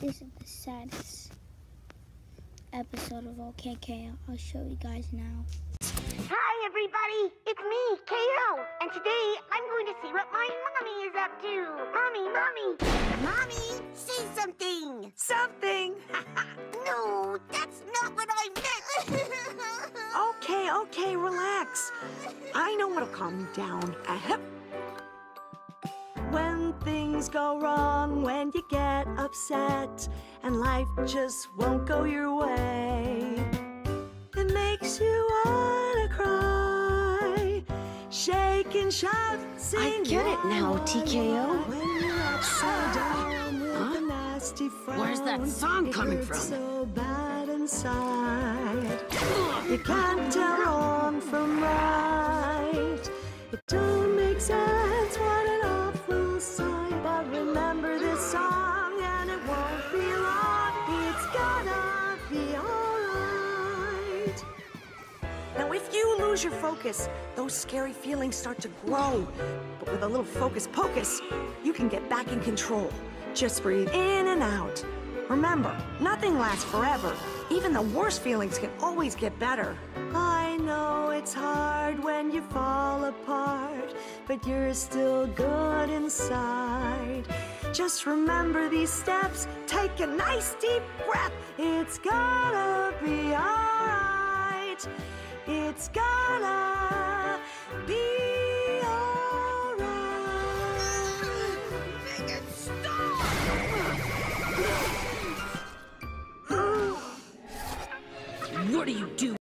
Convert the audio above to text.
This is the saddest episode of OKK. I'll show you guys now. Hi, everybody. It's me, KO. And today I'm going to see what my mommy is up to. Mommy, mommy. Mommy, say something. Something. no, that's not what I meant. okay, okay, relax. I know what'll calm you down. Ahem. Things go wrong, when you get upset, and life just won't go your way, it makes you wanna cry. Shake and shout, sing. I get it now, TKO. When you're upside down with Huh? a nasty frown, Where's that song coming from? So bad inside. You can't tell wrong from right. It don't make sense lose your focus, those scary feelings start to grow. But with a little focus pocus, you can get back in control. Just breathe in and out. Remember, nothing lasts forever. Even the worst feelings can always get better. I know it's hard when you fall apart, but you're still good inside. Just remember these steps, take a nice deep breath. It's gonna be alright it's gonna be what do you do?